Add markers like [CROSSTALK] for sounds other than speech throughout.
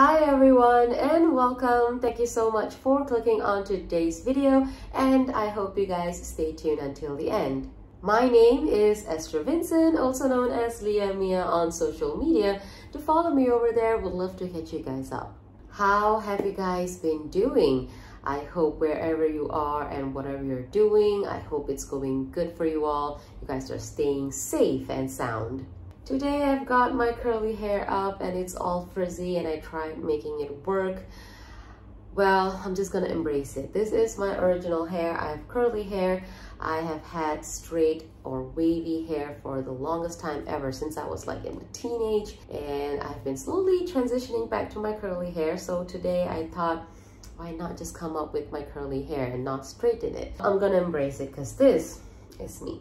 Hi everyone and welcome. Thank you so much for clicking on today's video and I hope you guys stay tuned until the end. My name is Esther Vinson, also known as LiaMia on social media. To follow me over there, would love to hit you guys up. How have you guys been doing? I hope wherever you are and whatever you're doing, I hope it's going good for you all. You guys are staying safe and sound. Today I've got my curly hair up and it's all frizzy and I tried making it work. Well, I'm just gonna embrace it. This is my original hair. I have curly hair. I have had straight or wavy hair for the longest time ever since I was like in the teenage and I've been slowly transitioning back to my curly hair. So today I thought, why not just come up with my curly hair and not straighten it? I'm gonna embrace it because this is me.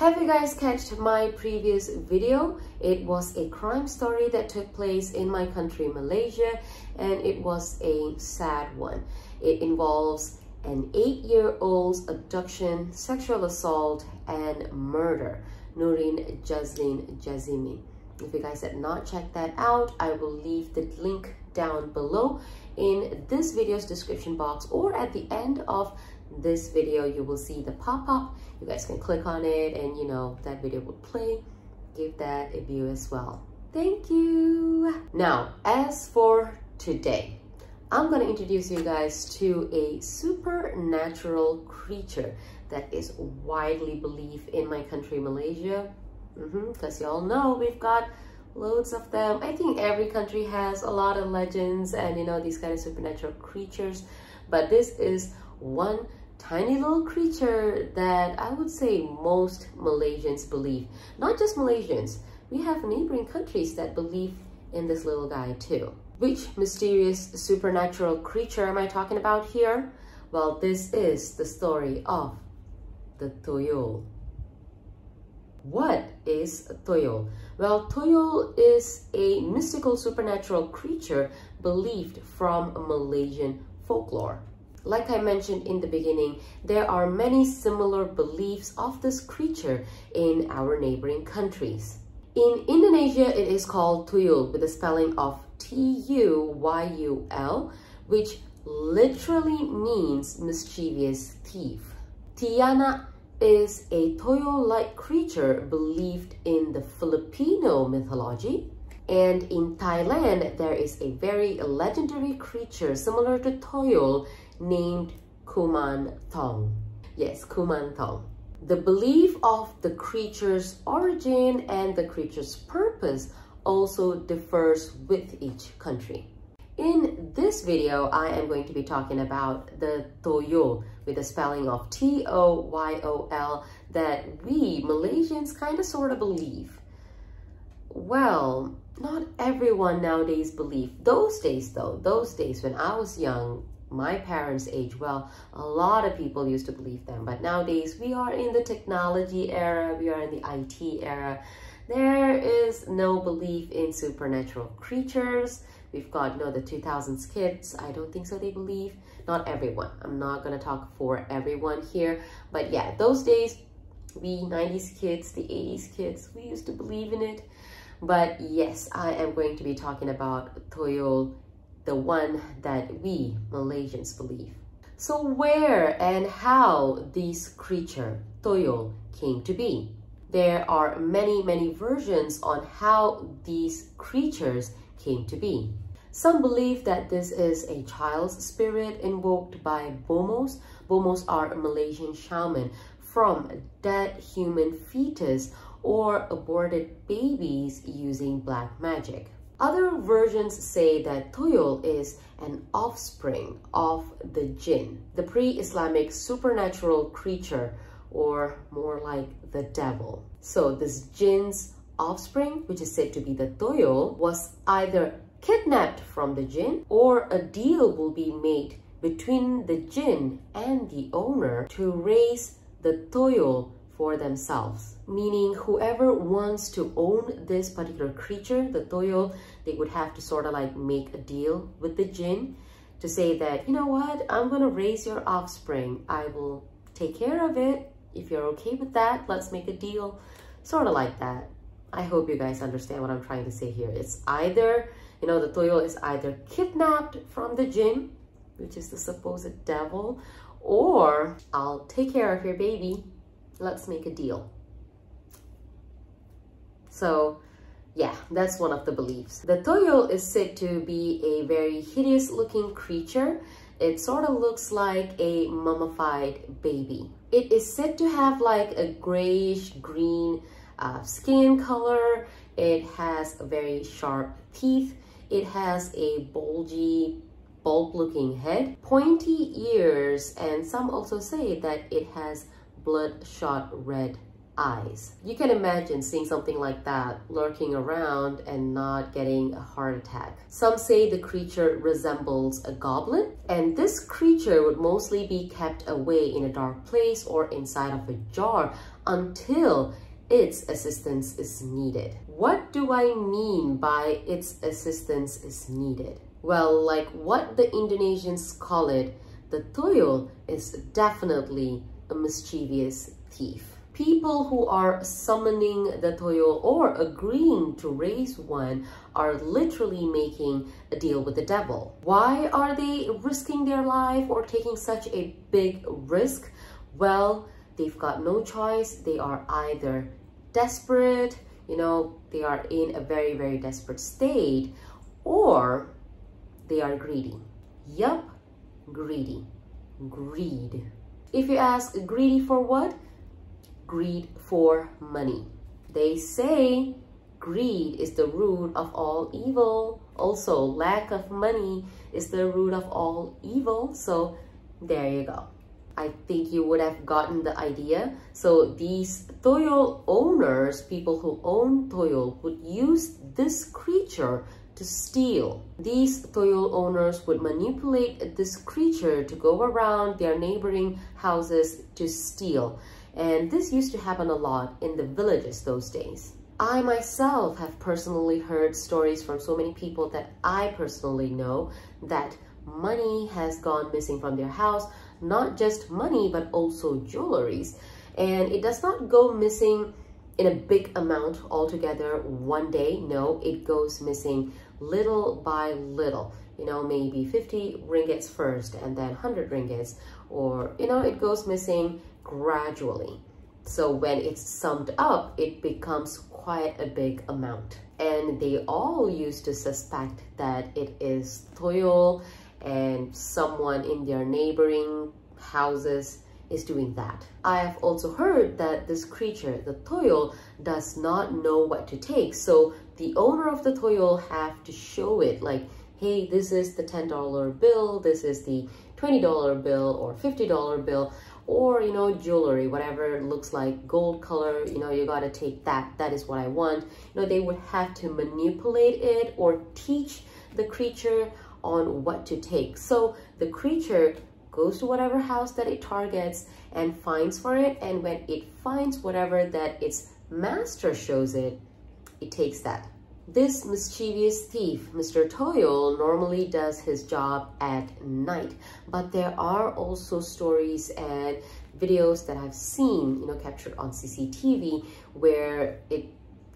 Have you guys catched my previous video? It was a crime story that took place in my country, Malaysia, and it was a sad one. It involves an eight-year-old's abduction, sexual assault, and murder, Nurin Jazlin Jazimin. If you guys have not checked that out, I will leave the link down below in this video's description box or at the end of this video you will see the pop-up. You guys can click on it and you know that video will play. Give that a view as well. Thank you. Now as for today I'm going to introduce you guys to a supernatural creature that is widely believed in my country Malaysia. Because mm -hmm, y'all know we've got loads of them. I think every country has a lot of legends and you know these kind of supernatural creatures. But this is one tiny little creature that I would say most Malaysians believe. Not just Malaysians, we have neighboring countries that believe in this little guy too. Which mysterious supernatural creature am I talking about here? Well, this is the story of the Toyol. What is Toyol? Well, Toyol is a mystical supernatural creature believed from Malaysian folklore. Like I mentioned in the beginning, there are many similar beliefs of this creature in our neighboring countries. In Indonesia, it is called Tuyul with the spelling of T-U-Y-U-L, which literally means mischievous thief. Tiyanak is a Tuyul-like creature believed in the Filipino mythology. And in Thailand, there is a very legendary creature similar to Tuyul named Kuman Thong. Yes, Kuman Thong. The belief of the creature's origin and the creature's purpose also differs with each country. In this video, I am going to be talking about the Toyol with the spelling of T-O-Y-O-L that we Malaysians kind of sort of believe. Well, not everyone nowadays believe. Those days though, those days when I was young, my parents' age, well, a lot of people used to believe them. But nowadays, we are in the technology era, we are in the IT era. There is no belief in supernatural creatures. We've got, you know, the 2000s kids. I don't think so they believe. Not everyone. I'm not going to talk for everyone here. But yeah, those days, we 90s kids, the 80s kids, we used to believe in it. But yes, I am going to be talking about Toyol the one that we Malaysians believe. So where and how this creature, Toyol, came to be? There are many, many versions on how these creatures came to be. Some believe that this is a child's spirit invoked by Bomohs. Bomohs are Malaysian shaman from dead human fetus or aborted babies using black magic. Other versions say that Toyol is an offspring of the jinn, the pre-Islamic supernatural creature, or more like the devil. So this jinn's offspring, which is said to be the Toyol, was either kidnapped from the jinn or a deal will be made between the jinn and the owner to raise the Tuyul for themselves. Meaning whoever wants to own this particular creature, the Toyol, they would have to sort of like make a deal with the jinn to say that, you know what, I'm going to raise your offspring. I will take care of it. If you're okay with that, let's make a deal. Sort of like that. I hope you guys understand what I'm trying to say here. It's either You know, the Toyol is either kidnapped from the jinn, which is the supposed devil, or I'll take care of your baby. Let's make a deal. So yeah, that's one of the beliefs. The Toyol is said to be a very hideous looking creature. It sort of looks like a mummified baby. It is said to have like a grayish green uh, skin color. It has very sharp teeth. It has a bulgy, bulb looking head, pointy ears, and some also say that it has bloodshot red eyes. You can imagine seeing something like that lurking around and not getting a heart attack. Some say the creature resembles a goblin, and this creature would mostly be kept away in a dark place or inside of a jar until its assistance is needed. What do I mean by its assistance is needed? Well, like what the Indonesians call it, the toyol is definitely a mischievous thief. People who are summoning the Toyol or agreeing to raise one are literally making a deal with the devil. Why are they risking their life or taking such a big risk? Well, they've got no choice. They are either desperate, you know, they are in a very, very desperate state, or they are greedy. Yup, greedy. Greed. If you ask greedy for what? greed for money. They say greed is the root of all evil. Also, lack of money is the root of all evil. So there you go. I think you would have gotten the idea. So these Toyol owners, people who own Toyol, would use this creature to steal. These Toyol owners would manipulate this creature to go around their neighboring houses to steal. And this used to happen a lot in the villages those days. I myself have personally heard stories from so many people that I personally know that money has gone missing from their house, not just money, but also jewelries. And it does not go missing in a big amount altogether one day. No, it goes missing little by little. You know, maybe 50 ringgits first and then 100 ringgits. Or, you know, it goes missing gradually. So when it's summed up, it becomes quite a big amount. And they all used to suspect that it is Toyol and someone in their neighboring houses is doing that. I have also heard that this creature, the Toyol, does not know what to take. So the owner of the Toyol have to show it like, hey, this is the $10 bill, this is the $20 bill or $50 bill or you know jewelry whatever looks like gold color you know you got to take that that is what i want. You know they would have to manipulate it or teach the creature on what to take. So the creature goes to whatever house that it targets and finds for it and when it finds whatever that its master shows it it takes that this mischievous thief, Mr. Toyol, normally does his job at night, but there are also stories and videos that I've seen, you know, captured on CCTV where it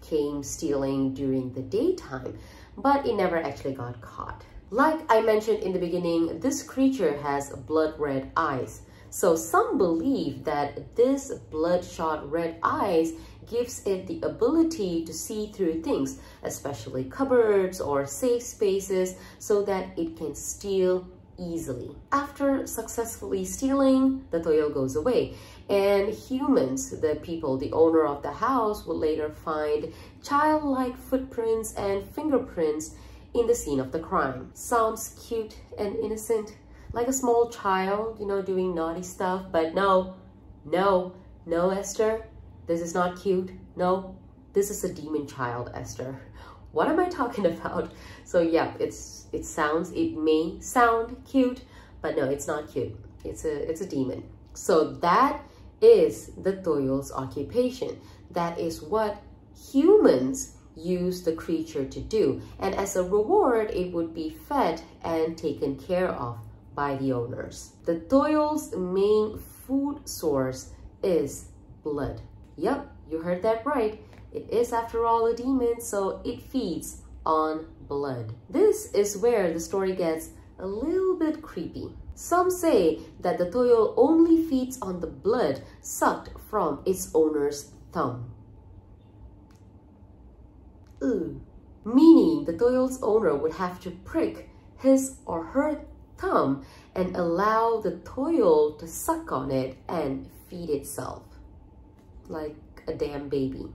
came stealing during the daytime, but it never actually got caught. Like I mentioned in the beginning, this creature has blood red eyes. So some believe that this bloodshot red eyes gives it the ability to see through things, especially cupboards or safe spaces, so that it can steal easily. After successfully stealing, the Toyol goes away. And humans, the people, the owner of the house, will later find childlike footprints and fingerprints in the scene of the crime. Sounds cute and innocent, like a small child, you know, doing naughty stuff, but no, no, no, Esther, this is not cute. No, this is a demon child, Esther. What am I talking [LAUGHS] about? So yeah, it's it sounds, it may sound cute, but no, it's not cute. It's a, it's a demon. So that is the Toyol's occupation. That is what humans use the creature to do. And as a reward, it would be fed and taken care of by the owners. The Toyol's main food source is blood. Yep, you heard that right. It is after all a demon, so it feeds on blood. This is where the story gets a little bit creepy. Some say that the toyol only feeds on the blood sucked from its owner's thumb. Ooh. Meaning the toyol's owner would have to prick his or her thumb and allow the toyol to suck on it and feed itself like a damn baby.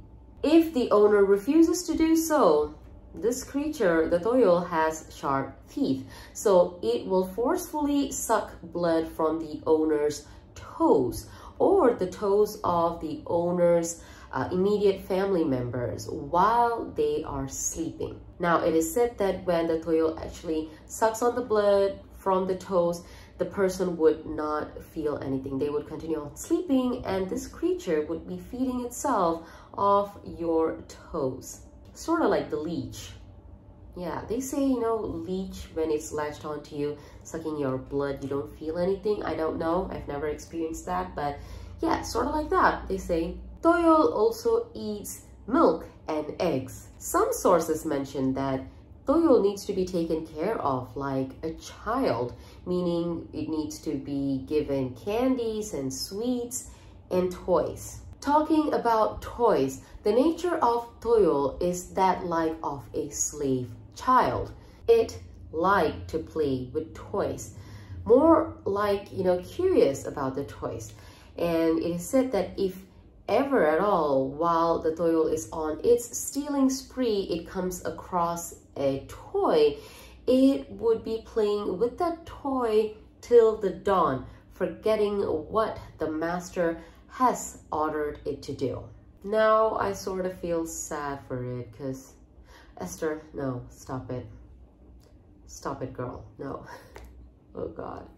If the owner refuses to do so, this creature, the toyol, has sharp teeth, so it will forcefully suck blood from the owner's toes or the toes of the owner's uh, immediate family members while they are sleeping. Now, it is said that when the toyol actually sucks on the blood from the toes, the person would not feel anything. They would continue on sleeping and this creature would be feeding itself off your toes. Sort of like the leech. Yeah, they say, you know, leech, when it's latched onto you, sucking your blood, you don't feel anything. I don't know. I've never experienced that. But yeah, sort of like that, they say. Toyol also eats milk and eggs. Some sources mention that Toyol needs to be taken care of like a child, meaning it needs to be given candies and sweets and toys. Talking about toys, the nature of Toyol is that like of a slave child. It liked to play with toys, more like, you know, curious about the toys. And it is said that if ever at all, while the Toyol is on its stealing spree, it comes across a toy, it would be playing with that toy till the dawn, forgetting what the master has ordered it to do. Now I sort of feel sad for it because Esther, no, stop it. Stop it, girl. No. [LAUGHS] oh, God.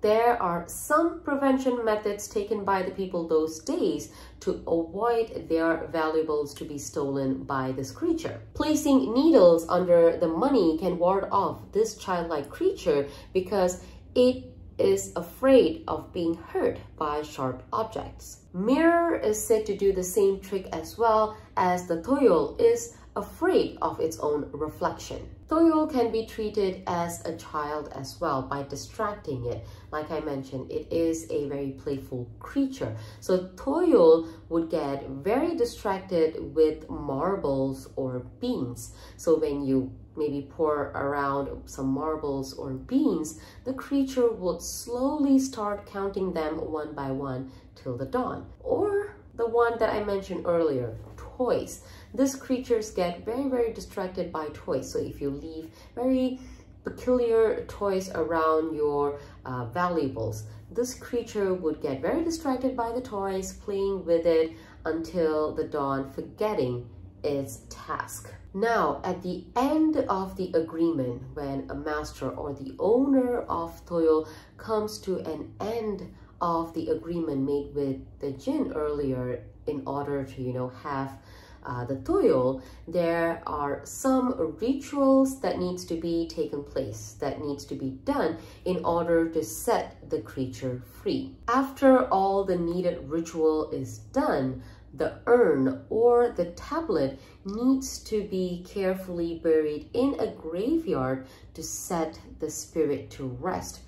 There are some prevention methods taken by the people those days to avoid their valuables to be stolen by this creature. Placing needles under the money can ward off this childlike creature because it is afraid of being hurt by sharp objects. Mirror is said to do the same trick as well as the toyol is afraid of its own reflection. Toyol can be treated as a child as well by distracting it. Like I mentioned, it is a very playful creature. So Toyol would get very distracted with marbles or beans. So when you maybe pour around some marbles or beans, the creature would slowly start counting them one by one till the dawn. Or the one that I mentioned earlier, toys. These creatures get very, very distracted by toys. So if you leave very peculiar toys around your uh, valuables, this creature would get very distracted by the toys, playing with it until the dawn, forgetting its task. Now, at the end of the agreement, when a master or the owner of Toyol comes to an end of the agreement made with the jinn earlier in order to, you know, have uh, the toyol, there are some rituals that needs to be taken place, that needs to be done in order to set the creature free. After all the needed ritual is done, the urn or the tablet needs to be carefully buried in a graveyard to set the spirit to rest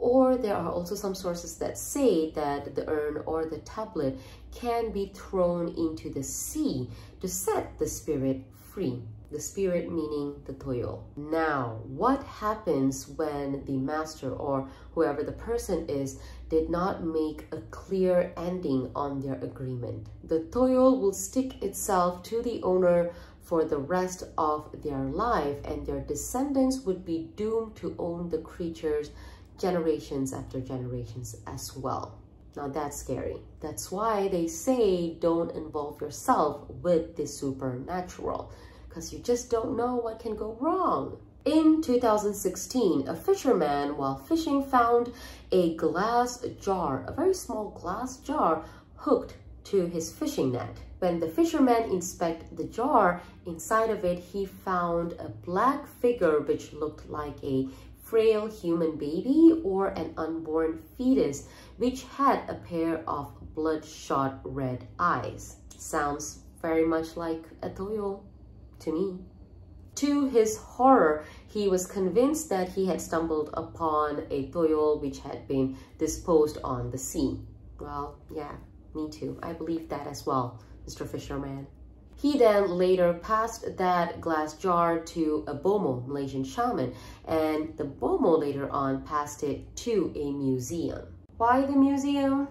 or there are also some sources that say that the urn or the tablet can be thrown into the sea to set the spirit free. The spirit meaning the toyol. Now, what happens when the master or whoever the person is did not make a clear ending on their agreement? The toyol will stick itself to the owner for the rest of their life and their descendants would be doomed to own the creatures generations after generations as well. Now that's scary. That's why they say don't involve yourself with the supernatural because you just don't know what can go wrong. In 2016, a fisherman while fishing found a glass jar, a very small glass jar hooked to his fishing net. When the fisherman inspected the jar, inside of it he found a black figure which looked like a frail human baby or an unborn fetus which had a pair of bloodshot red eyes. Sounds very much like a toyol to me. To his horror, he was convinced that he had stumbled upon a toyol which had been disposed on the sea. Well, yeah, me too. I believe that as well, Mr. Fisherman. He then later passed that glass jar to a Bomoh, Malaysian shaman, and the Bomoh later on passed it to a museum. Why the museum?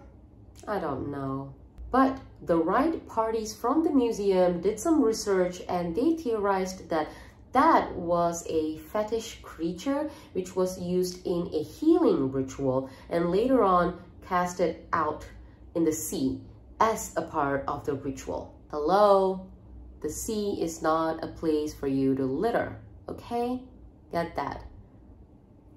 I don't know. But the right parties from the museum did some research and they theorized that that was a fetish creature which was used in a healing ritual and later on casted out in the sea as a part of the ritual. Hello? The sea is not a place for you to litter, okay? Get that.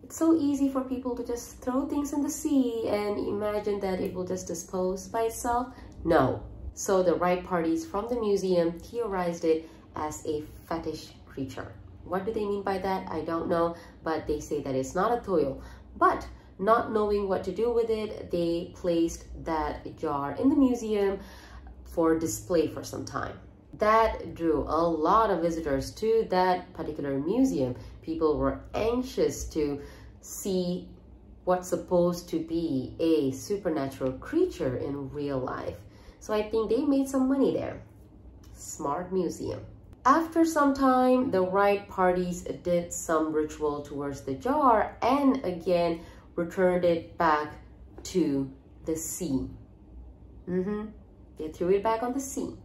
It's so easy for people to just throw things in the sea and imagine that it will just dispose by itself. No. So the right parties from the museum theorized it as a fetish creature. What do they mean by that? I don't know, but they say that it's not a toyol. But not knowing what to do with it, they placed that jar in the museum for display for some time that drew a lot of visitors to that particular museum. People were anxious to see what's supposed to be a supernatural creature in real life. So I think they made some money there. Smart museum. After some time, the right parties did some ritual towards the jar and again returned it back to the sea. Mm -hmm. They threw it back on the sea.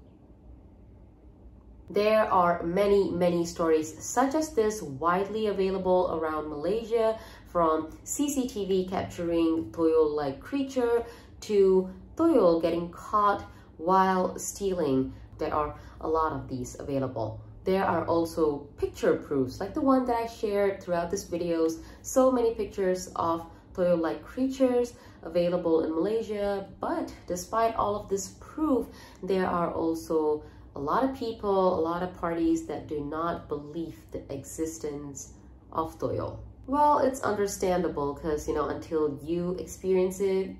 There are many, many stories such as this widely available around Malaysia from CCTV capturing toyol-like creature to toyol getting caught while stealing. There are a lot of these available. There are also picture proofs like the one that I shared throughout this videos. So many pictures of toyol-like creatures available in Malaysia. But despite all of this proof, there are also a lot of people, a lot of parties that do not believe the existence of toyol. Well, it's understandable because, you know, until you experience it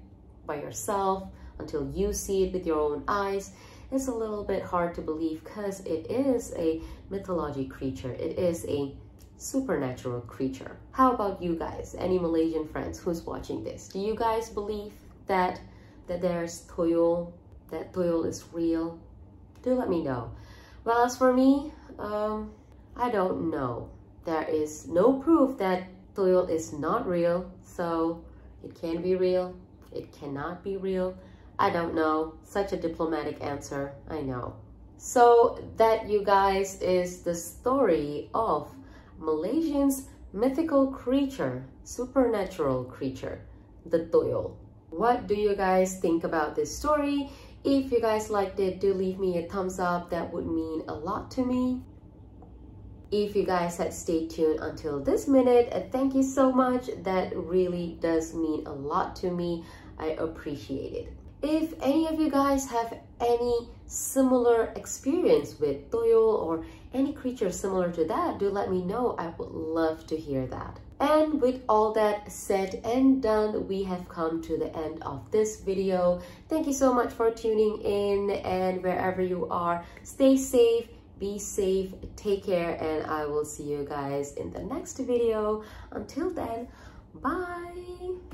by yourself, until you see it with your own eyes, it's a little bit hard to believe because it is a mythology creature. It is a supernatural creature. How about you guys? Any Malaysian friends who's watching this? Do you guys believe that that there's toyol, that toyol is real? Do let me know. Well, as for me, um, I don't know. There is no proof that toyol is not real, so it can be real, it cannot be real. I don't know. Such a diplomatic answer, I know. So that, you guys, is the story of Malaysian's mythical creature, supernatural creature, the toyol. What do you guys think about this story? If you guys liked it, do leave me a thumbs up. That would mean a lot to me. If you guys had stayed tuned until this minute, uh, thank you so much. That really does mean a lot to me. I appreciate it. If any of you guys have any similar experience with Toyol or any creature similar to that, do let me know. I would love to hear that. And with all that said and done, we have come to the end of this video. Thank you so much for tuning in and wherever you are, stay safe, be safe, take care, and I will see you guys in the next video. Until then, bye!